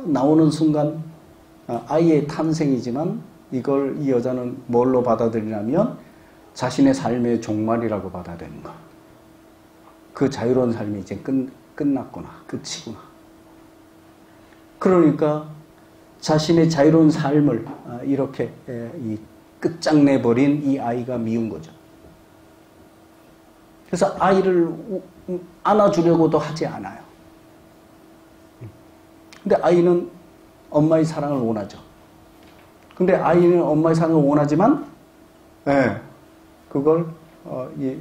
나오는 순간 어, 아이의 탄생이지만 이걸 이 여자는 뭘로 받아들이냐면 자신의 삶의 종말이라고 받아들이는 거. 그 자유로운 삶이 이제 끝, 끝났구나. 끝이구나. 그러니까 자신의 자유로운 삶을 아, 이렇게 끝장내버린 이 아이가 미운 거죠. 그래서 아이를 안아주려고도 하지 않아요. 근데 아이는 엄마의 사랑을 원하죠. 근데 아이는 엄마의 사랑을 원하지만, 네, 그걸, 어, 이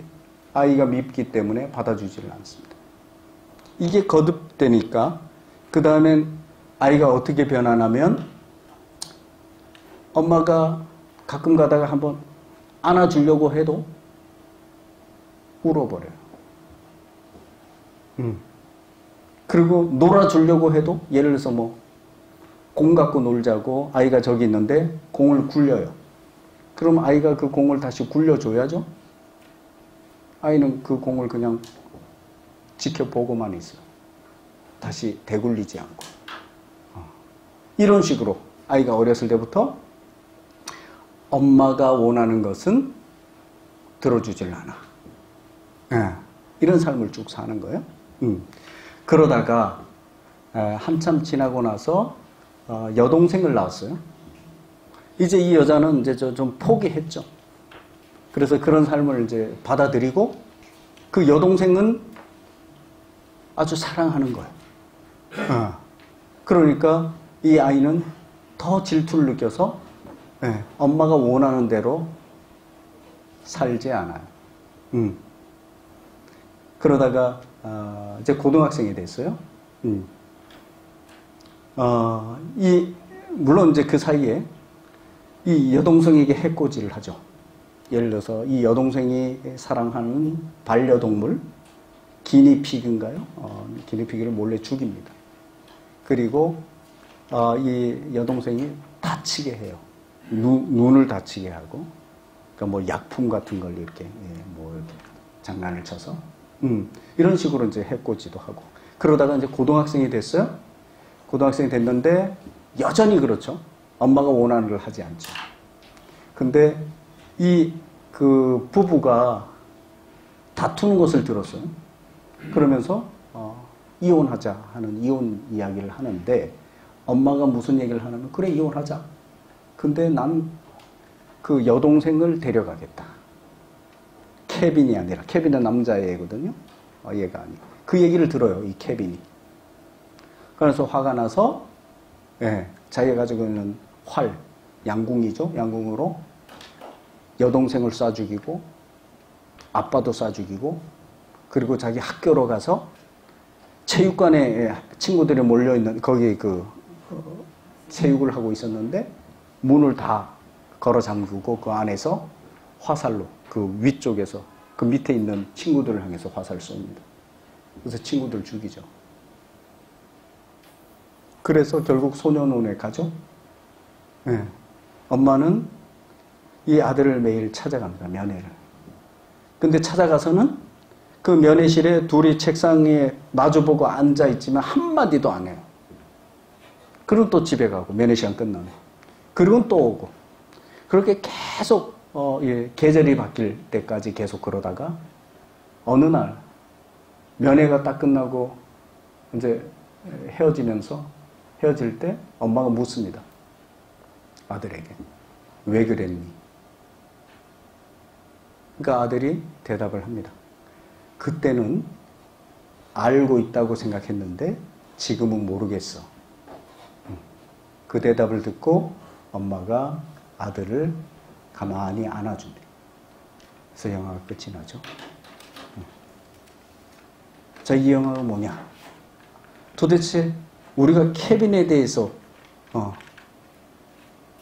아이가 밉기 때문에 받아주지를 않습니다. 이게 거듭되니까, 그 다음엔 아이가 어떻게 변하냐면, 엄마가 가끔 가다가 한번 안아주려고 해도 울어버려요. 음. 그리고 놀아주려고 해도 예를 들어서 뭐 공 갖고 놀자고 아이가 저기 있는데 공을 굴려요. 그럼 아이가 그 공을 다시 굴려줘야죠. 아이는 그 공을 그냥 지켜보고만 있어요. 다시 대굴리지 않고. 어. 이런 식으로 아이가 어렸을 때부터 엄마가 원하는 것은 들어주질 않아. 네. 이런 삶을 쭉 사는 거예요. 음. 그러다가 한참 지나고 나서 어, 여동생을 낳았어요. 이제 이 여자는 이제 좀 포기했죠. 그래서 그런 삶을 이제 받아들이고 그 여동생은 아주 사랑하는 거예요. 어. 그러니까 이 아이는 더 질투를 느껴서 네, 엄마가 원하는 대로 살지 않아요. 음. 그러다가 어, 이제 고등학생이 됐어요. 음. 어, 이 물론 이제 그 사이에 이 여동생에게 해코지를 하죠. 예를 들어서 이 여동생이 사랑하는 반려동물 기니피그인가요? 어, 기니피그를 몰래 죽입니다. 그리고 어, 이 여동생이 다치게 해요. 누, 눈을 다치게 하고, 그러니까 뭐 약품 같은 걸 이렇게 예, 뭐 이렇게 장난을 쳐서 음, 이런 식으로 이제 해코지도 하고. 그러다가 이제 고등학생이 됐어요. 고등학생이 됐는데 여전히 그렇죠. 엄마가 원하는 걸 하지 않죠. 근데 이 그 부부가 다투는 것을 들었어요. 그러면서 어, 이혼하자 하는 이혼 이야기를 하는데 엄마가 무슨 얘기를 하냐면 그래 이혼하자. 근데 난 그 여동생을 데려가겠다. 케빈이 아니라 케빈은 남자애거든요. 어, 얘가 아니고 그 얘기를 들어요. 이 케빈이. 그래서 화가 나서 예, 자기가 가지고 있는 활, 양궁이죠. 양궁으로 여동생을 쏴 죽이고 아빠도 쏴 죽이고 그리고 자기 학교로 가서 체육관에 친구들이 몰려 있는 거기 그 어, 체육을 하고 있었는데 문을 다 걸어 잠그고 그 안에서 화살로 그 위쪽에서 그 밑에 있는 친구들을 향해서 화살 쏩니다. 그래서 친구들 죽이죠. 그래서 결국 소년원에 가죠. 네. 엄마는 이 아들을 매일 찾아갑니다. 면회를. 근데 찾아가서는 그 면회실에 둘이 책상에 마주보고 앉아있지만 한마디도 안 해요. 그리고 또 집에 가고 면회 시간 끝나면. 그리고 또 오고. 그렇게 계속 어, 예, 계절이 바뀔 때까지 계속 그러다가 어느 날 면회가 딱 끝나고 이제 헤어지면서 헤어질 때 엄마가 묻습니다. 아들에게. 왜 그랬니? 그러니까 아들이 대답을 합니다. 그때는 알고 있다고 생각했는데 지금은 모르겠어. 그 대답을 듣고 엄마가 아들을 가만히 안아준대. 그래서 영화가 끝이 나죠. 자, 이 영화가 뭐냐? 도대체 우리가 케빈에 대해서 어,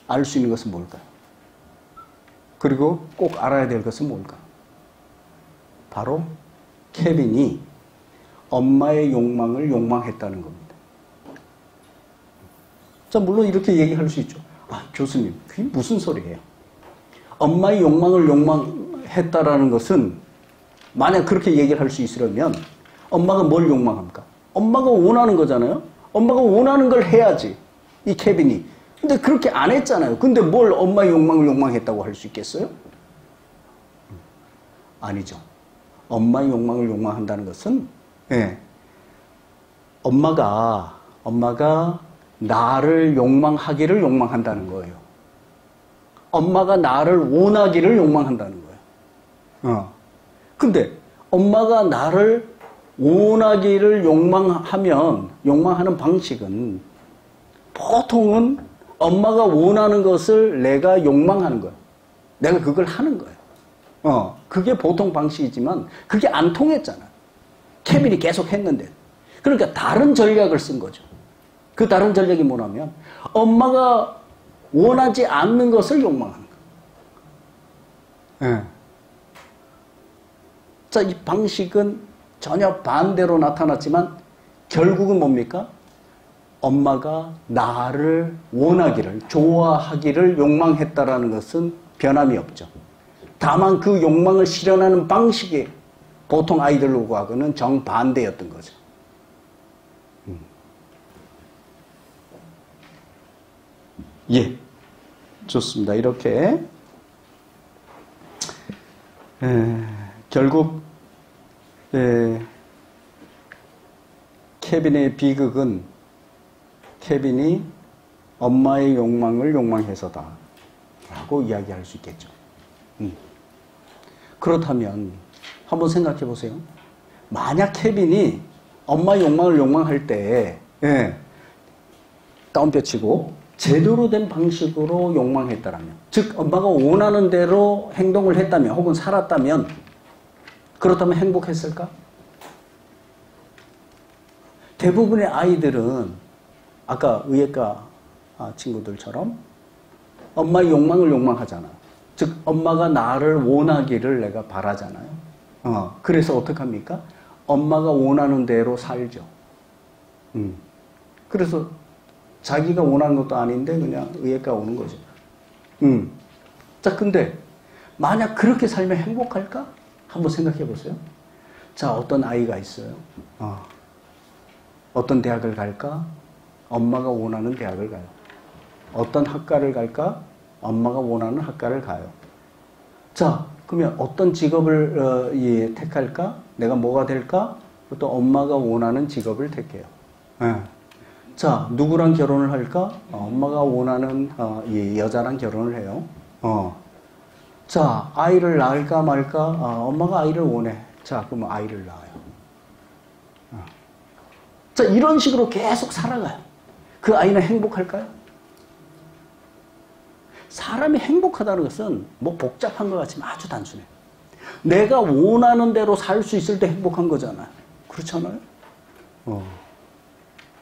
알 수 있는 것은 뭘까요? 그리고 꼭 알아야 될 것은 뭘까? 바로 케빈이 엄마의 욕망을 욕망했다는 겁니다. 자, 물론 이렇게 얘기할 수 있죠. 아, 교수님, 그게 무슨 소리예요? 엄마의 욕망을 욕망했다라는 것은 만약 그렇게 얘기를 할 수 있으려면 엄마가 뭘 욕망합니까? 엄마가 원하는 거잖아요? 엄마가 원하는 걸 해야지. 이 케빈이. 근데 그렇게 안 했잖아요. 근데 뭘 엄마의 욕망을 욕망했다고 할 수 있겠어요? 아니죠. 엄마의 욕망을 욕망한다는 것은, 예. 엄마가, 엄마가 나를 욕망하기를 욕망한다는 거예요. 엄마가 나를 원하기를 욕망한다는 거예요. 어. 근데 엄마가 나를 원하기를 욕망하면, 욕망하는 방식은 보통은 엄마가 원하는 것을 내가 욕망하는 거예요. 내가 그걸 하는 거예요. 어, 그게 보통 방식이지만 그게 안 통했잖아. 케빈이 계속 했는데. 그러니까 다른 전략을 쓴 거죠. 그 다른 전략이 뭐냐면 엄마가 원하지 않는 것을 욕망하는 거예요. 예. 자, 이 방식은 전혀 반대로 나타났지만 결국은 뭡니까? 엄마가 나를 원하기를, 좋아하기를 욕망했다라는 것은 변함이 없죠. 다만 그 욕망을 실현하는 방식이 보통 아이들하고는 정반대였던 거죠. 음. 예. 좋습니다. 이렇게, 에, 결국, 에, 케빈의 비극은 케빈이 엄마의 욕망을 욕망해서다. 라고 이야기할 수 있겠죠. 음. 그렇다면 한번 생각해 보세요. 만약 케빈이 엄마의 욕망을 욕망할 때, 예, 다운뼈 치고 제대로 된 방식으로 욕망했다라면, 즉, 엄마가 원하는 대로 행동을 했다면, 혹은 살았다면, 그렇다면 행복했을까? 대부분의 아이들은 아까 의예과 친구들처럼 엄마의 욕망을 욕망하잖아. 즉, 엄마가 나를 원하기를 내가 바라잖아요. 어, 그래서 어떡합니까? 엄마가 원하는 대로 살죠. 음. 그래서 자기가 원하는 것도 아닌데 그냥 의예과 오는 거죠. 음. 자, 근데 만약 그렇게 살면 행복할까? 한번 생각해 보세요. 자, 어떤 아이가 있어요. 어. 어떤 대학을 갈까? 엄마가 원하는 대학을 가요. 어떤 학과를 갈까? 엄마가 원하는 학과를 가요. 자, 그러면 어떤 직업을 어, 예, 택할까? 내가 뭐가 될까? 또 엄마가 원하는 직업을 택해요. 예. 자, 누구랑 결혼을 할까? 어, 엄마가 원하는 어, 예, 여자랑 결혼을 해요. 어. 자, 아이를 낳을까 말까? 어, 엄마가 아이를 원해. 자, 그러면 아이를 낳아요. 어. 자, 이런 식으로 계속 살아가요. 그 아이는 행복할까요? 사람이 행복하다는 것은 뭐 복잡한 것 같지만 아주 단순해. 내가 원하는 대로 살 수 있을 때 행복한 거잖아요. 그렇잖아요? 어.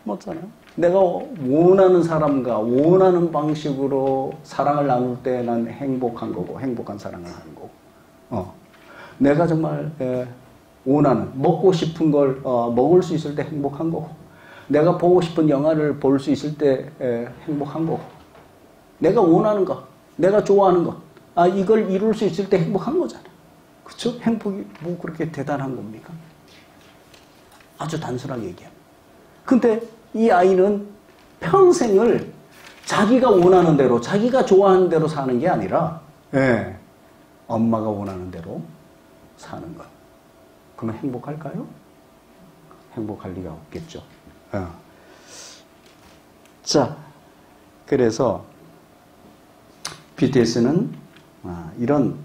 맞잖아요? 내가 원하는 사람과 원하는 방식으로 사랑을 나눌 때 난 행복한 거고, 행복한 사랑을 하는 거고. 어. 내가 정말, 에, 원하는, 먹고 싶은 걸, 어, 먹을 수 있을 때 행복한 거고. 내가 보고 싶은 영화를 볼 수 있을 때 에, 행복한 거고. 내가 원하는 것, 내가 좋아하는 것, 아, 이걸 이룰 수 있을 때 행복한 거잖아. 그쵸? 행복이 뭐 그렇게 대단한 겁니까? 아주 단순하게 얘기합니다. 근데 이 아이는 평생을 자기가 원하는 대로, 자기가 좋아하는 대로 사는 게 아니라, 예, 엄마가 원하는 대로 사는 것. 그러면 행복할까요? 행복할 리가 없겠죠. 어. 자, 그래서 BTS는 아, 이런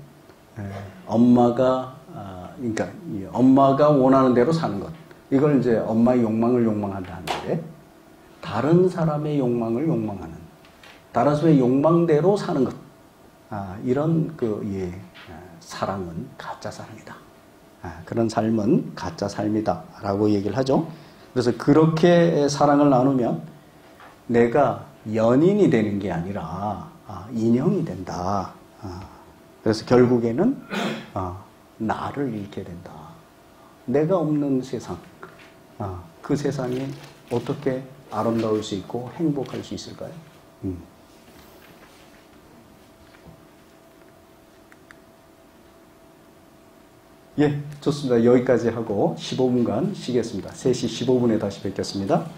엄마가 아, 그러니까 엄마가 원하는 대로 사는 것 이걸 이제 엄마의 욕망을 욕망한다 하는데 다른 사람의 욕망을 욕망하는 다라스의 욕망대로 사는 것. 아, 이런 그, 예, 사랑은 가짜 사랑이다. 아, 그런 삶은 가짜 삶이다. 라고 얘기를 하죠. 그래서 그렇게 사랑을 나누면 내가 연인이 되는 게 아니라 아, 인형이 된다. 아, 그래서 결국에는 아, 나를 잃게 된다. 내가 없는 세상. 아, 그 세상이 어떻게 아름다울 수 있고 행복할 수 있을까요? 음. 예, 좋습니다. 여기까지 하고 15분간 쉬겠습니다. 3시 15분에 다시 뵙겠습니다.